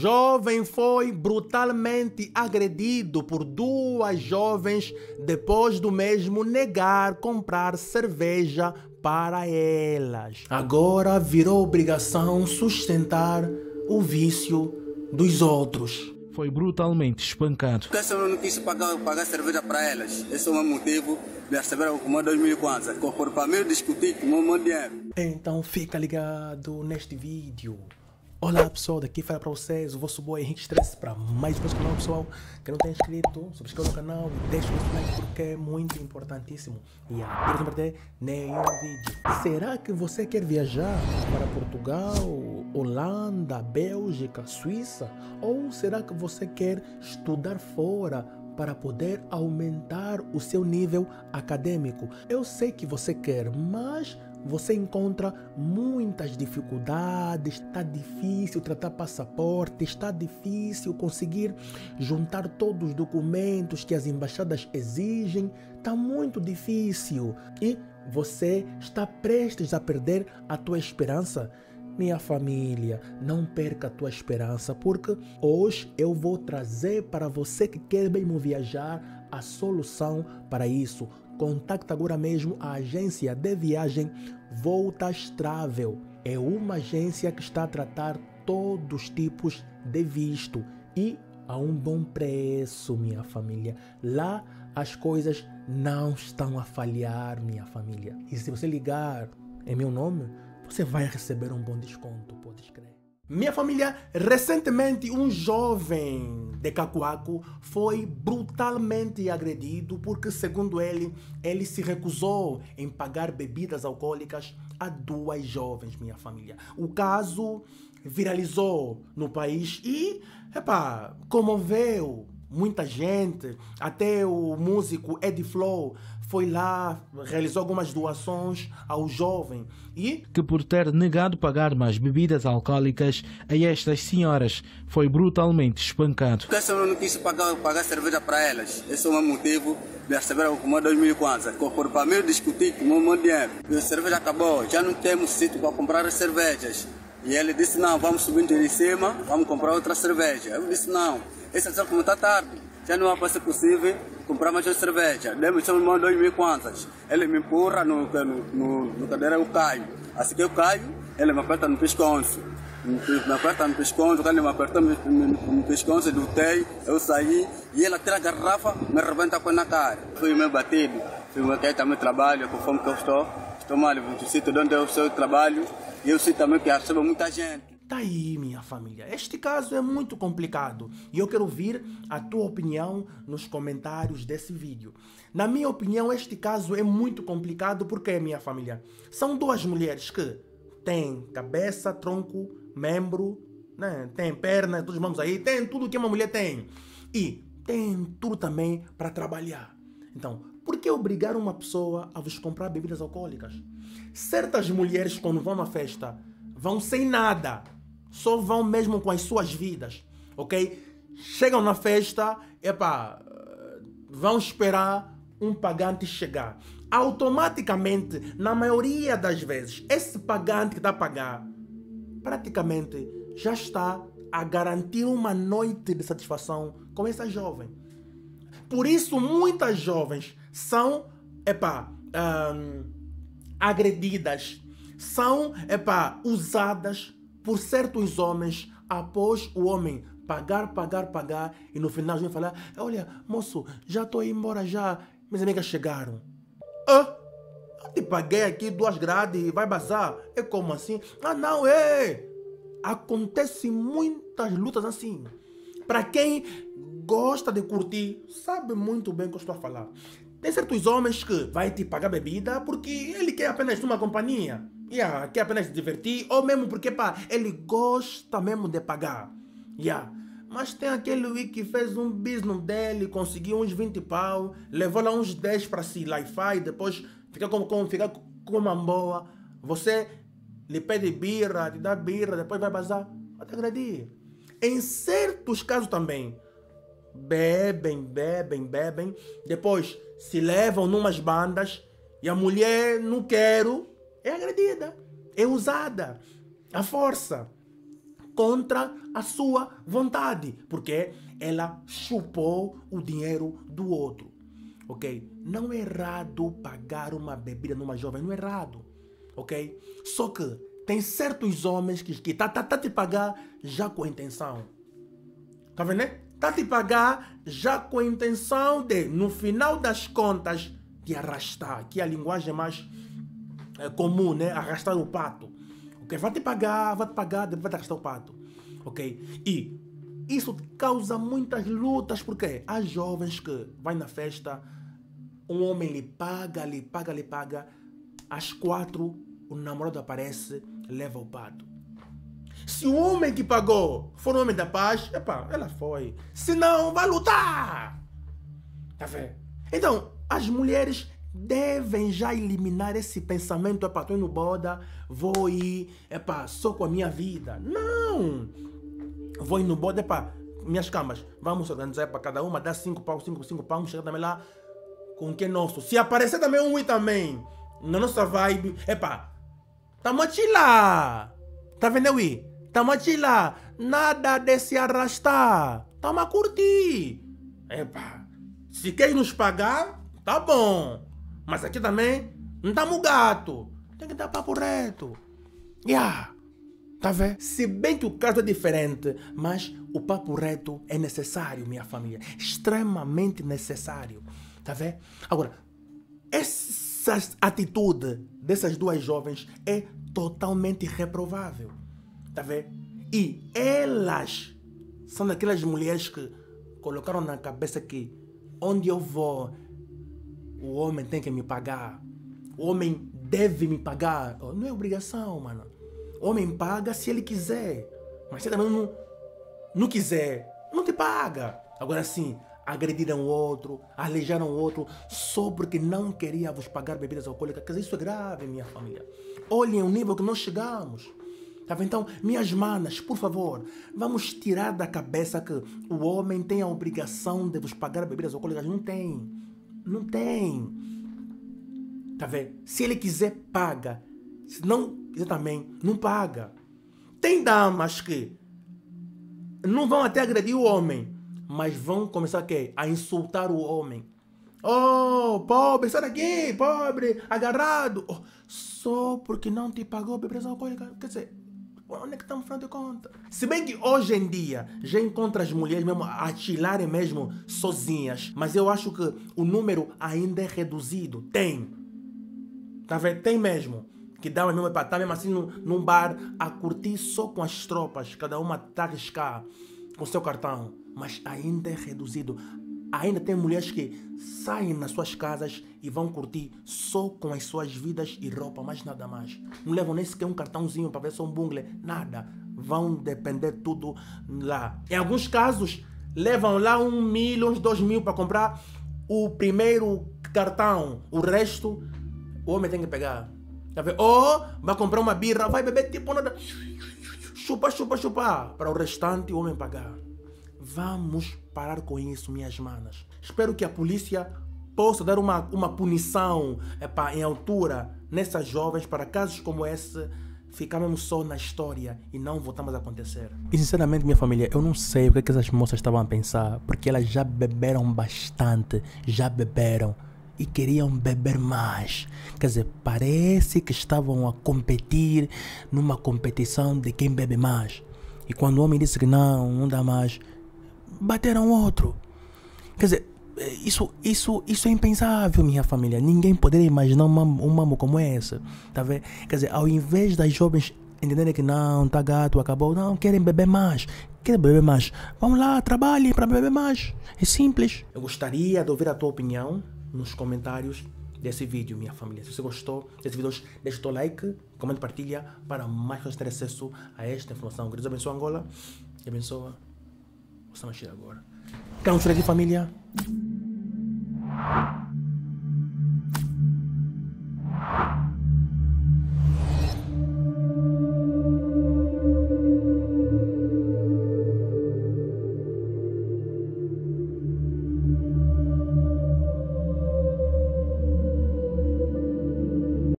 Jovem foi brutalmente agredido por duas jovens depois do mesmo negar comprar cerveja para elas. Agora virou obrigação sustentar o vício dos outros. Foi brutalmente espancado. Porque eu não quis pagar, pagar cerveja para elas. Esse é o meu motivo de receber o 2000 kwanza. Mim discutir com o meu dinheiro. Então fica ligado neste vídeo. Olá pessoal, daqui fala para vocês o vosso boy Henrique Stress para mais um canal pessoal que não tem inscrito, subscreva o canal e deixe o like porque é muito importantíssimo e a não perder nenhum vídeo. Será que você quer viajar para Portugal, Holanda, Bélgica, Suíça ou será que você quer estudar fora para poder aumentar o seu nível acadêmico? Eu sei que você quer, mas você encontra muitas dificuldades, está difícil tratar passaporte, está difícil conseguir juntar todos os documentos que as embaixadas exigem, está muito difícil e você está prestes a perder a tua esperança. Minha família, não perca a tua esperança, porque hoje eu vou trazer para você que quer mesmo viajar a solução para isso contacta agora mesmo a agência de viagem Voltas Travel. É uma agência que está a tratar todos os tipos de visto e a um bom preço, minha família. Lá as coisas não estão a falhar, minha família. E se você ligar em meu nome, você vai receber um bom desconto. Minha família, recentemente um jovem de Cacoaco foi brutalmente agredido porque, segundo ele, ele se recusou em pagar bebidas alcoólicas a duas jovens, minha família. O caso viralizou no país e, epa, comoveu muita gente, até o músico Eddie Flow foi lá, realizou algumas doações ao jovem e que por ter negado pagar mais bebidas alcoólicas a estas senhoras foi brutalmente espancado. Porque eu não quis pagar, pagar cerveja para elas. Esse é o meu motivo de receber o 2000 kwanza. Por para mim discutir com o meu dinheiro. E a cerveja acabou, já não temos sítio para comprar cervejas. E ele disse, não, vamos subir de cima, vamos comprar outra cerveja. Eu disse, não, esse é como está tarde, já não vai ser possível comprar mais cerveja. Demos só mais dois mil kwanzas. Ele me empurra no, no, no, no cadeira, eu caio. Assim que eu caio, ele me aperta no pescoço. Me aperta no pescoço, quando ele me apertou no, no, no pescoço, lutei, eu saí e ela tira a garrafa, me arrebenta com na cara. Fui meio batido, fui meio que também trabalho, conforme que eu estou. Estou mal, eu sinto de onde eu sou, trabalho e eu sei também que recebo muita gente. Tá aí, minha família. Este caso é muito complicado e eu quero ouvir a tua opinião nos comentários desse vídeo. Na minha opinião, este caso é muito complicado porque, minha família, são duas mulheres que têm cabeça, tronco, membro, né? tem perna, todos vamos aí, tem tudo que uma mulher tem. E tem tudo também para trabalhar. Então, por que obrigar uma pessoa a vos comprar bebidas alcoólicas? Certas mulheres, quando vão à festa, vão sem nada só vão mesmo com as suas vidas, ok? Chegam na festa, epa, vão esperar um pagante chegar. Automaticamente, na maioria das vezes, esse pagante que está a pagar, praticamente já está a garantir uma noite de satisfação com essa jovem. Por isso, muitas jovens são, epa, um, agredidas, são, epa, usadas por certos homens, após o homem pagar, pagar, pagar, e no final gente falar, olha, moço, já estou embora já, minhas amigas chegaram. Ah, eu te paguei aqui duas grades vai bazar. É como assim? Ah não, é! Acontece muitas lutas assim. Para quem gosta de curtir, sabe muito bem o que eu estou a falar. Tem certos homens que vai te pagar bebida porque ele quer apenas uma companhia. Yeah, quer apenas se divertir, ou mesmo porque pá, ele gosta mesmo de pagar. Yeah. Mas tem aquele que fez um business dele, conseguiu uns 20 pau, levou lá uns 10 para si, Wi-Fi, depois fica com, com, fica com uma boa. Você lhe pede birra, te dá birra, depois vai bazar, te agredir. Em certos casos também, bebem, bebem, bebem, depois se levam numas bandas e a mulher não quero, é agredida, é usada. A força. contra a sua vontade, porque ela chupou o dinheiro do outro. Ok? Não é errado pagar uma bebida numa jovem, não é errado. Ok? Só que tem certos homens que, que tá, tá, tá te pagar já com a intenção. Tá vendo? Né? Tá te pagar já com a intenção de, no final das contas, te arrastar. Que é a linguagem mais é, comum, né? Arrastar o pato. Ok? Vai te pagar, vai te pagar, depois vai te arrastar o pato. Ok? E isso causa muitas lutas, porque há jovens que vai na festa, um homem lhe paga, lhe paga, lhe paga. Às quatro, o namorado aparece, leva o pato. Se o homem que pagou for um homem da paz, epa, ela foi. Se não, vai lutar. Tá vendo? Então, as mulheres devem já eliminar esse pensamento, epa, estou indo boda, vou ir, epa, só com a minha vida. Não! Vou ir no boda, epa, minhas camas, vamos organizar para cada uma, dá cinco pau, cinco, cinco pau, chega também lá com o que é nosso. Se aparecer também um i também, na nossa vibe, epa, tamo a chilar. Tá vendo, Ui? Tamo a. Nada de se arrastar. Tamo a curtir. Epa, se quer nos pagar, tá bom. Mas aqui também não tamo gato. Tem que dar papo reto. Yeah. Tá vendo? Se bem que o caso é diferente, mas o papo reto é necessário, minha família. Extremamente necessário. Tá vendo? Agora, essa atitude dessas duas jovens é totalmente reprovável. Tá vendo? E elas são daquelas mulheres que colocaram na cabeça que onde eu vou, o homem tem que me pagar. O homem deve me pagar. Não é obrigação, mano. O homem paga se ele quiser. Mas se também não, não quiser, não te paga. Agora sim, agrediram outro, aleijaram outro, só porque não queria vos pagar bebidas alcoólicas. Quer dizer, isso é grave, minha família. Olhem o nível que nós chegamos. Então, minhas manas, por favor, vamos tirar da cabeça que o homem tem a obrigação de vos pagar bebidas alcoólicas. Não tem. Não tem. Tá vendo? Se ele quiser, paga. Se não quiser também, não paga. Tem damas que não vão até agredir o homem, mas vão começar a, quê? a insultar o homem. Oh, pobre, sai daqui, pobre, agarrado. Oh, só porque não te pagou bebida alcoólica. Quer dizer, onde é que estamos falando de conta? Se bem que hoje em dia já encontra as mulheres mesmo a mesmo sozinhas, mas eu acho que o número ainda é reduzido. Tem. Tá vendo? Tem mesmo. Que dá mesmo para estar mesmo assim num, num bar a curtir só com as tropas, cada uma está a arriscar com seu cartão mas ainda é reduzido. Ainda tem mulheres que saem nas suas casas e vão curtir só com as suas vidas e roupa, mais nada mais. Não levam nem sequer um cartãozinho para ver só um bungle, nada. Vão depender tudo lá. Em alguns casos, levam lá um mil, uns dois mil para comprar o primeiro cartão. O resto, o homem tem que pegar. Ou vai comprar uma birra, vai beber tipo nada. Chupa, chupa, chupa. Para o restante, o homem pagar. Vamos parar com isso, minhas manas. Espero que a polícia possa dar uma, uma punição epa, em altura nessas jovens para casos como esse ficarmos só na história e não voltamos a acontecer. E sinceramente, minha família, eu não sei o que, é que essas moças estavam a pensar, porque elas já beberam bastante, já beberam e queriam beber mais. Quer dizer, parece que estavam a competir numa competição de quem bebe mais. E quando o homem disse que não, não dá mais, bateram outro. Quer dizer, isso, isso, isso é impensável, minha família. Ninguém poderia imaginar um mamo, um mamo como esse. Tá vendo? Quer dizer, ao invés das jovens entenderem que não, tá gato, acabou, não, querem beber mais. Querem beber mais. Vamos lá, trabalhem para beber mais. É simples. Eu gostaria de ouvir a tua opinião nos comentários desse vídeo, minha família. Se você gostou desse vídeo, deixa o teu like, comenta, partilha para mais pessoas terem acesso a esta informação. Que Deus abençoe Angola e abençoe Estamos agora. Um aqui, família?